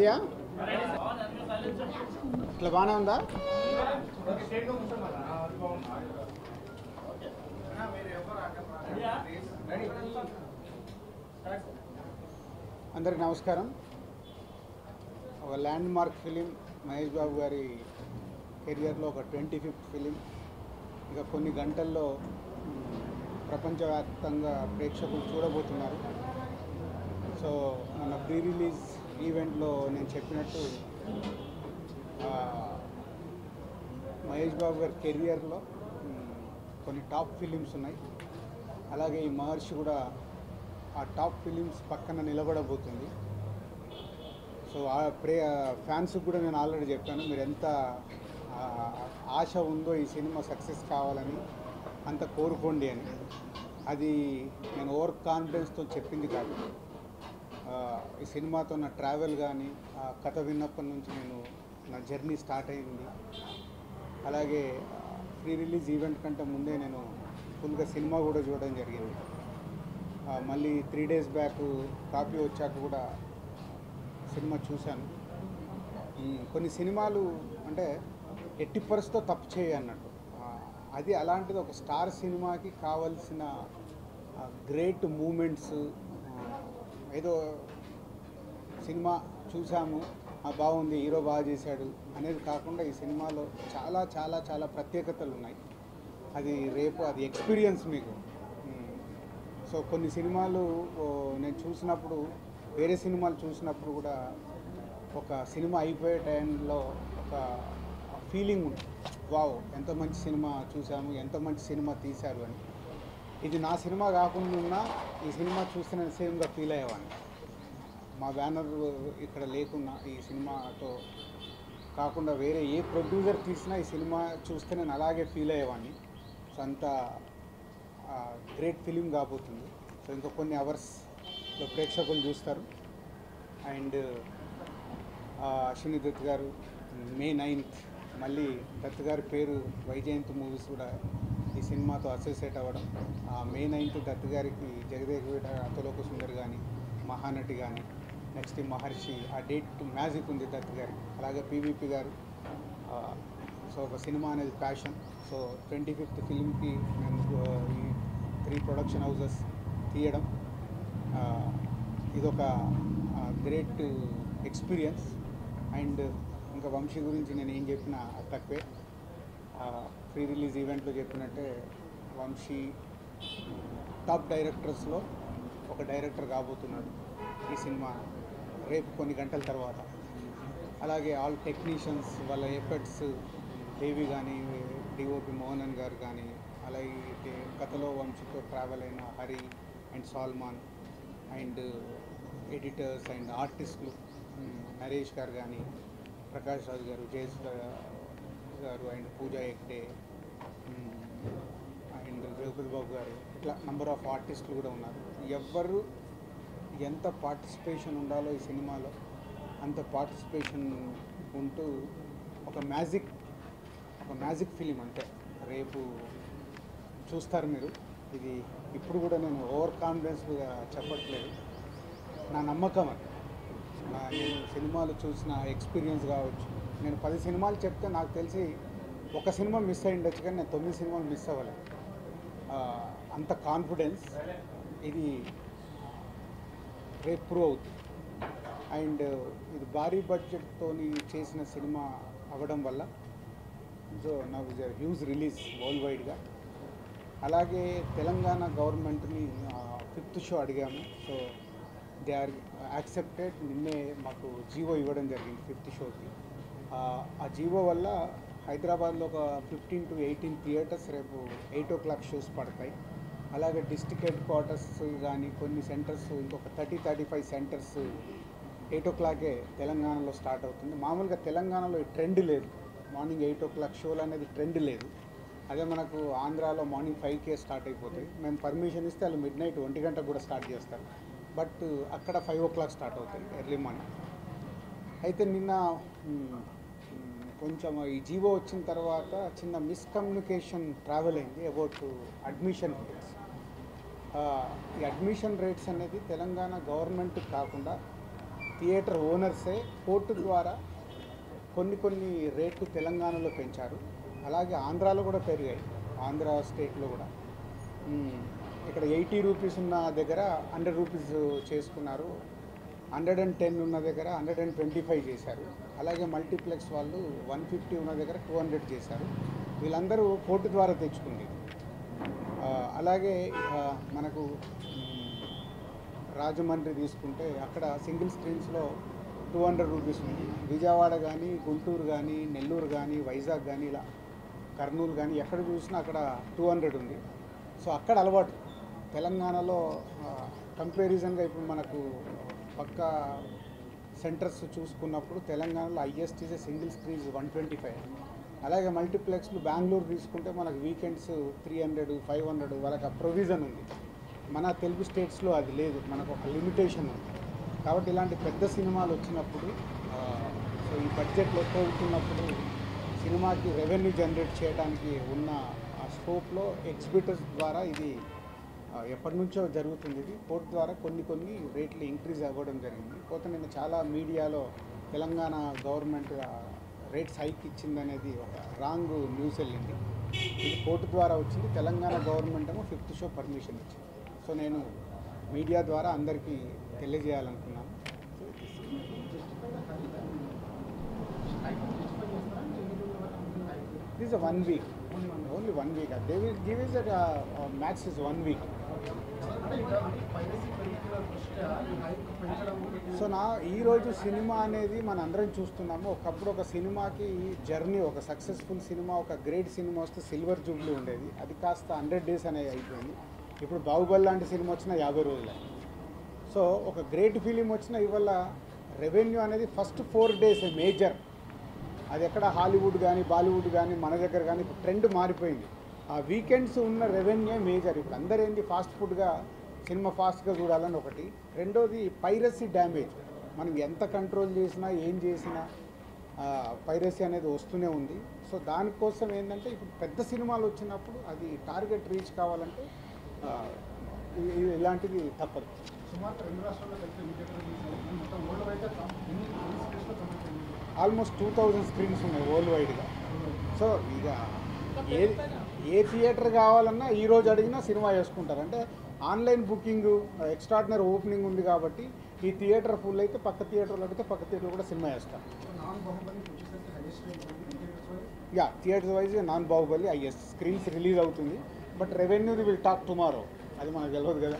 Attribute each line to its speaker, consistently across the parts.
Speaker 1: రెడీయా ఇట్లా బాగానే ఉందా? అందరికి నమస్కారం. ఒక landmark film Mahesh Babu గారి కెరియర్లో ఒక ట్వంటీ ఫిఫ్త్ ఫిలిం ఇక కొన్ని గంటల్లో ప్రపంచవ్యాప్తంగా ప్రేక్షకులు చూడబోతున్నారు. సో మన ప్రీ రిలీజ్ ఈవెంట్లో నేను చెప్పినట్టు మహేష్ బాబు గారి కెరియర్లో కొన్ని టాప్ ఫిలిమ్స్ ఉన్నాయి. అలాగే ఈ మహర్షి కూడా ఆ టాప్ ఫిలిమ్స్ పక్కన నిలబడబోతుంది. సో ఆ ప్రే ఫ్యాన్స్కి కూడా నేను ఆల్రెడీ చెప్పాను మీరు ఎంత ఆశ ఉందో ఈ సినిమా సక్సెస్ కావాలని అంత కోరుకోండి అని. అది నేను ఓవర్ కాన్ఫిడెన్స్తో చెప్పింది కాదు. ఈ సినిమాతో నా ట్రావెల్ కానీ ఆ కథ విన్నప్పటి నుంచి నేను నా జర్నీ స్టార్ట్ అయింది. అలాగే ప్రీ రిలీజ్ ఈవెంట్ కంటే ముందే నేను ఫుల్గా సినిమా కూడా చూడడం జరిగింది. మళ్ళీ త్రీ డేస్ బ్యాక్ కాపీ వచ్చాక కూడా సినిమా చూశాను. కొన్ని సినిమాలు అంటే ఎట్టి పరిస్థితితో తప్పు చేయ అన్నట్టు. అది అలాంటిది ఒక స్టార్ సినిమాకి కావలసిన గ్రేట్ మూమెంట్స్ ఏదో సినిమా చూసాము ఆ, బాగుంది హీరో బాగా చేశాడు అనేది కాకుండా ఈ సినిమాలో చాలా చాలా చాలా ప్రత్యేకతలు ఉన్నాయి. అది రేపు అది ఎక్స్పీరియన్స్ మీకు. సో కొన్ని సినిమాలు నేను చూసినప్పుడు వేరే సినిమాలు చూసినప్పుడు కూడా ఒక సినిమా అయిపోయే టైంలో ఒక ఫీలింగ్ ఉంటుంది వావ్ ఎంత మంచి సినిమా చూసాము ఎంత మంచి సినిమా తీశారు అని. ఇది నా సినిమా కాకుండా ఈ సినిమా చూస్తే నేను సేమ్గా ఫీల్ అయ్యేవాడిని. మా బ్యానర్ ఇక్కడ లేకున్నా ఈ సినిమాతో కాకుండా వేరే ఏ ప్రొడ్యూసర్ తీసినా ఈ సినిమా చూస్తే నేను అలాగే ఫీల్ అయ్యేవాడిని. సో అంత గ్రేట్ ఫిలిం కాబోతుంది. సో ఇంకా కొన్ని అవర్స్లో ప్రేక్షకులు చూస్తారు. అండ్ అశ్విని దత్ గారు మే నైన్త్ మళ్ళీ దత్ గారి పేరు వైజయంత్ మూవీస్ కూడా ఈ సినిమాతో అసోసియేట్ అవ్వడం మే నైన్త్ దత్ గారికి జగదేక అతలోక సుందర్ కానీ మహానటి కానీ నెక్స్ట్ మహర్షి ఆ డేట్ మ్యాజిక్ ఉంది దత్ గారికి అలాగే పీవీపీ గారు సో ఒక సినిమా అనేది ప్యాషన్. సో ట్వంటీ ఫిఫ్త్ ఫిలింకి మేము ఈ త్రీ ప్రొడక్షన్ హౌసెస్ తీయడం ఇదొక గ్రేట్ ఎక్స్పీరియన్స్. అండ్ ఇంకా వంశీ గురించి నేను ఏం చెప్పినా తక్కువే. ప్రీ రిలీజ్ ఈవెంట్లో చెప్పినట్టే వంశీ టాప్ డైరెక్టర్స్లో ఒక డైరెక్టర్ కాబోతున్నాడు ఈ సినిమా రేపు కొన్ని గంటల తర్వాత. అలాగే ఆల్ టెక్నీషియన్స్ వాళ్ళ ఎఫర్ట్స్ దేవి కానీ డిఓపి మోహనన్ గారు కానీ అలాగే కథలో వంశీతో ట్రావెల్ అయిన Hari and Solomon and editors and ఆర్టిస్టులు నరేష్ గారు కానీ ప్రకాష్ రాజు గారు జయసుధ గారు అండ్ పూజా హెగ్డే అండ్ రఘుపతి బాబు గారు ఇట్లా నంబర్ ఆఫ్ ఆర్టిస్టులు కూడా ఉన్నారు. ఎవ్వరు ఎంత పార్టిసిపేషన్ ఉండాలో ఈ సినిమాలో అంత పార్టిసిపేషన్ ఉంటూ ఒక మ్యాజిక్ ఒక మ్యాజిక్ ఫిలిం అంటే రేపు చూస్తారు మీరు. ఇది ఇప్పుడు కూడా నేను ఓవర్ కాన్ఫిడెన్స్గా చెప్పట్లేదు. నా నమ్మకం అది. నా నేను సినిమాలు చూసిన ఎక్స్పీరియన్స్ కావచ్చు నేను పది సినిమాలు చెప్తే నాకు తెలిసి ఒక సినిమా మిస్ అయ్యి ఉండొచ్చు కానీ నేను తొమ్మిది సినిమాలు మిస్ అవ్వలేదు అంత కాన్ఫిడెన్స్ ఇది రేపు ప్రూవ్ అవుతుంది. అండ్ ఇది భారీ బడ్జెట్తో చేసిన సినిమా అవ్వడం వల్ల సో నాకు హ్యూజ్ రిలీజ్ వరల్డ్ వైడ్గా అలాగే తెలంగాణ గవర్నమెంట్ని ఫిఫ్త్ షో అడిగాము. సో దే ఆర్ యాక్సెప్టెడ్ నిన్నే మాకు జీవో ఇవ్వడం జరిగింది ఫిఫ్త్ షోకి ఆ జీవో వల్ల హైదరాబాద్లో ఒక ఫిఫ్టీన్ టు ఎయిటీన్ థియేటర్స్ రేపు ఎయిట్ ఓ క్లాక్ షోస్ పడతాయి. అలాగే డిస్టిక్ హెడ్ క్వార్టర్స్ కానీ కొన్ని సెంటర్స్ ఇంకొక thirty thirty five centres eight ఓ క్లాకే తెలంగాణలో స్టార్ట్ అవుతుంది. మామూలుగా తెలంగాణలో ట్రెండ్ లేదు. మార్నింగ్ ఎయిట్ ఓ క్లాక్ షోలు అనేది ట్రెండ్ లేదు. అదే మనకు ఆంధ్రాలో మార్నింగ్ ఫైవ్కే స్టార్ట్ అయిపోతాయి. మేము పర్మిషన్ ఇస్తే వాళ్ళు మిడ్ నైట్ ఒంటి గంట కూడా స్టార్ట్ చేస్తారు. బట్ అక్కడ ఫైవ్ ఓ క్లాక్ స్టార్ట్ అవుతాయి ఎర్లీ మార్నింగ్. అయితే నిన్న కొంచెం ఈ జీవో వచ్చిన తర్వాత చిన్న మిస్కమ్యూనికేషన్ ట్రావెల్ అయింది అబౌట్ అడ్మిషన్ రేట్స్ ఈ అడ్మిషన్ రేట్స్ అనేది తెలంగాణ గవర్నమెంట్ కాకుండా థియేటర్ ఓనర్సే కోర్టు ద్వారా కొన్ని కొన్ని రేట్లు తెలంగాణలో పెంచారు. అలాగే ఆంధ్రాలో కూడా పెరిగాయి. ఆంధ్ర స్టేట్లో కూడా. ఇక్కడ ఎయిటీ రూపీస్ ఉన్న దగ్గర హండ్రెడ్ రూపీస్ చేసుకున్నారు హండ్రెడ్ అండ్ టెన్ ఉన్న దగ్గర హండ్రెడ్ అండ్ ట్వంటీ ఫైవ్ చేశారు. అలాగే మల్టీప్లెక్స్ వాళ్ళు వన్ ఫిఫ్టీ ఉన్న దగ్గర టూ హండ్రెడ్ చేశారు. వీళ్ళందరూ కోర్టు ద్వారా తెచ్చుకుంది అలాగే మనకు రాజమండ్రి తీసుకుంటే అక్కడ సింగిల్ స్క్రీన్స్లో టూ హండ్రెడ్ రూపీస్ ఉంది. విజయవాడ కానీ గుంటూరు కానీ నెల్లూరు కానీ వైజాగ్ కానీ ఇలా కర్నూలు కానీ ఎక్కడ చూసినా అక్కడ టూ హండ్రెడ్ ఉంది. సో అక్కడ అలవాటు. తెలంగాణలో కంపారిజన్గా ఇప్పుడు మనకు పక్క సెంటర్స్ చూసుకున్నప్పుడు తెలంగాణలో highest is single screens one twenty five అలాగే మల్టీప్లెక్స్లు బెంగళూరు తీసుకుంటే మనకు weekends three hundred five hundred వాళ్ళకి ఆ ప్రొవిజన్ ఉంది. మన తెలుగు స్టేట్స్లో అది లేదు. మనకు ఒక లిమిటేషన్ ఉంది. కాబట్టి ఇలాంటి పెద్ద సినిమాలు వచ్చినప్పుడు సో ఈ బడ్జెట్ ఎక్కువ అవుతున్నప్పుడు సినిమాకి రెవెన్యూ జనరేట్ చేయడానికి ఉన్న ఆ స్కోప్లో ఎగ్జిబిటర్స్ ద్వారా ఇది ఎప్పటి నుంచో జరుగుతుంది ఇది. కోర్టు ద్వారా కొన్ని కొన్ని రేట్లు ఇంక్రీజ్ అవ్వడం జరిగింది. పోతే నిన్న చాలా మీడియాలో తెలంగాణ గవర్నమెంట్ రేట్స్ హైక్ ఇచ్చిందనేది ఒక రాంగ్ న్యూస్ వెళ్ళింది. ఇది కోర్టు ద్వారా వచ్చింది. తెలంగాణ గవర్నమెంట్ ఏమో ఫిఫ్త్ షో పర్మిషన్ ఇచ్చింది. సో నేను మీడియా ద్వారా అందరికీ తెలియజేయాలనుకున్నాను. So this one week only one week they will give is max is one week so నా ఈరోజు సినిమా అనేది మన అందరం చూస్తున్నాము. ఒకప్పుడు ఒక సినిమాకి జర్నీ ఒక సక్సెస్ఫుల్ సినిమా ఒక గ్రేట్ సినిమా వస్తే సిల్వర్ జూబ్లీ ఉండేది. అది కాస్త హండ్రెడ్ డేస్ అనేది అయిపోయింది. ఇప్పుడు బాహుబలి లాంటి సినిమా వచ్చిన యాభై రోజులే. సో ఒక గ్రేట్ ఫిలిం వచ్చిన ఇవాళ రెవెన్యూ అనేది ఫస్ట్ ఫోర్ డేస్ మేజర్ అది ఎక్కడ హాలీవుడ్ కానీ బాలీవుడ్ కానీ మన దగ్గర కానీ ఇప్పుడు ట్రెండ్ మారిపోయింది. ఆ వీకెండ్స్ ఉన్న రెవెన్యూ మేజర్. ఇప్పుడు అందరూ ఏంది ఫాస్ట్ ఫుడ్గా సినిమా ఫాస్ట్గా చూడాలని ఒకటి. రెండోది పైరసీ డ్యామేజ్. మనం ఎంత కంట్రోల్ చేసినా ఏం చేసినా పైరసీ అనేది వస్తూనే ఉంది. సో దానికోసం ఏంటంటే ఇప్పుడు పెద్ద సినిమాలు వచ్చినప్పుడు అది టార్గెట్ రీచ్ కావాలంటే ఇలాంటిది తప్పదు.
Speaker 2: సుమారు రెండు రాష్ట్రాల్లో కలిపి మొత్తం world wide
Speaker 1: almost two thousand screens ఉన్నాయి వరల్డ్ వైడ్గా సో ఇక ఏ ఏ థియేటర్ కావాలన్నా ఈ రోజు అడిగినా సినిమా చేసుకుంటారు అంటే ఆన్లైన్ బుకింగ్ ఎక్స్ట్రాడినరీ ఓపెనింగ్ ఉంది కాబట్టి ఈ థియేటర్ ఫుల్ అయితే పక్క థియేటర్లో అడిగితే పక్క థియేటర్ కూడా సినిమా
Speaker 2: చేస్తారు
Speaker 1: yeah theatres wise non Baahubali is screens release అవుతుంది. But revenue will talk tomorrow. అది మనకు తెలియదు కదా.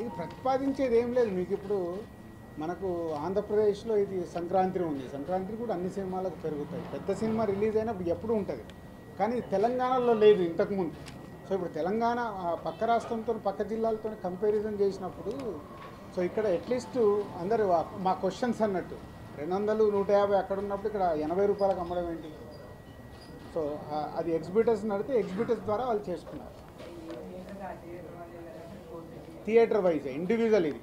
Speaker 1: ఇది ప్రతిపాదించేది ఏం లేదు. మీకు ఇప్పుడు మనకు ఆంధ్రప్రదేశ్లో ఇది సంక్రాంతి ఉంది. సంక్రాంతి కూడా అన్ని సినిమాలకు పెరుగుతాయి. పెద్ద సినిమా రిలీజ్ అయినప్పుడు ఎప్పుడు ఉంటుంది. కానీ తెలంగాణలో లేదు ఇంతకుముందు సో ఇప్పుడు తెలంగాణ ఆ, పక్క రాష్ట్రంతో పక్క జిల్లాలతో కంపారిజన్ చేసినప్పుడు సో ఇక్కడ అట్లీస్ట్ అందరు మా క్వశ్చన్స్ అన్నట్టు రెండు వందలు నూట యాభై అక్కడ ఉన్నప్పుడు ఇక్కడ ఎనభై రూపాయలకు అమ్మడం ఏంటి? సో అది ఎగ్జిబిటర్స్ నడితే ఎగ్జిబిటర్స్ ద్వారా వాళ్ళు చేసుకున్నారు. థియేటర్ వైజ్ ఇండివిజువల్ ఇది.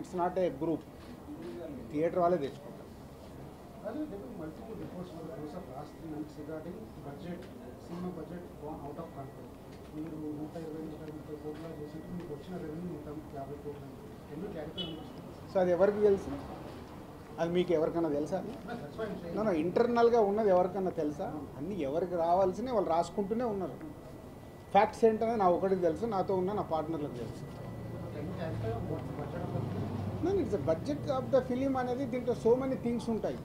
Speaker 1: It's not a group theatre వాళ్ళే తెచ్చుకుంటారు. సో అది ఎవరికి తెలుసు? అది మీకు ఎవరికైనా తెలుసా? నన్ను ఇంటర్నల్గా ఉన్నది ఎవరికైనా తెలుసా? అన్నీ ఎవరికి రావాల్సినవి వాళ్ళు రాసుకుంటూనే ఉన్నారు. ఫ్యాక్ట్స్ ఏంటనేది నా ఒకటికి తెలుసు నాతో ఉన్న నా పార్ట్నర్లకు తెలుసు
Speaker 2: క్యారెక్టర్ బడ్జెట్ ఆఫ్
Speaker 1: నేను it's budget of the film అనేది దీంట్లో సో మెనీ థింగ్స్ ఉంటాయి.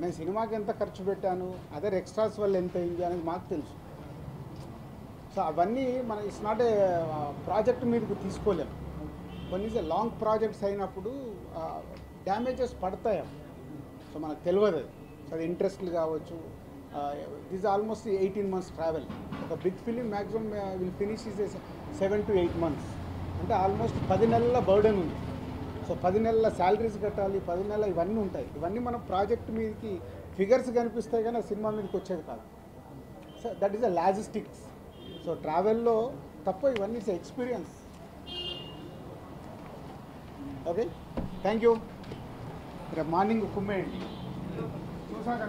Speaker 1: నేను సినిమాకి ఎంత ఖర్చు పెట్టాను అదర్ ఎక్స్ట్రాస్ వల్ల ఎంత అయింది అనేది మాకు తెలుసు. సో అవన్నీ మన ఇట్స్ నాట్ ఏ ప్రాజెక్ట్ మీదకు తీసుకోలేము కొన్ని లాంగ్ ప్రాజెక్ట్స్ అయినప్పుడు uh, డ్యామేజెస్ పడతాయి సో మనకు తెలియదు అది. సో అది ఇంట్రెస్ట్లు కావచ్చు this almost eighteen months travel ఒక big film maximum will finish is seven to eight months అంటే ఆల్మోస్ట్ పది నెలల బర్డెన్ ఉంది. సో పది నెలల శాలరీస్ కట్టాలి పది నెలల ఇవన్నీ ఉంటాయి. ఇవన్నీ మనం ప్రాజెక్ట్ మీదకి ఫిగర్స్ కనిపిస్తాయి కానీ సినిమా మీదకి వచ్చేది కాదు. So that is a logistics. So ట్రావెల్లో తప్ప ఇవన్నీ it's experience. Okay? Thank you. రేపు మార్నింగ్ కుమ్మేయండి చూసాక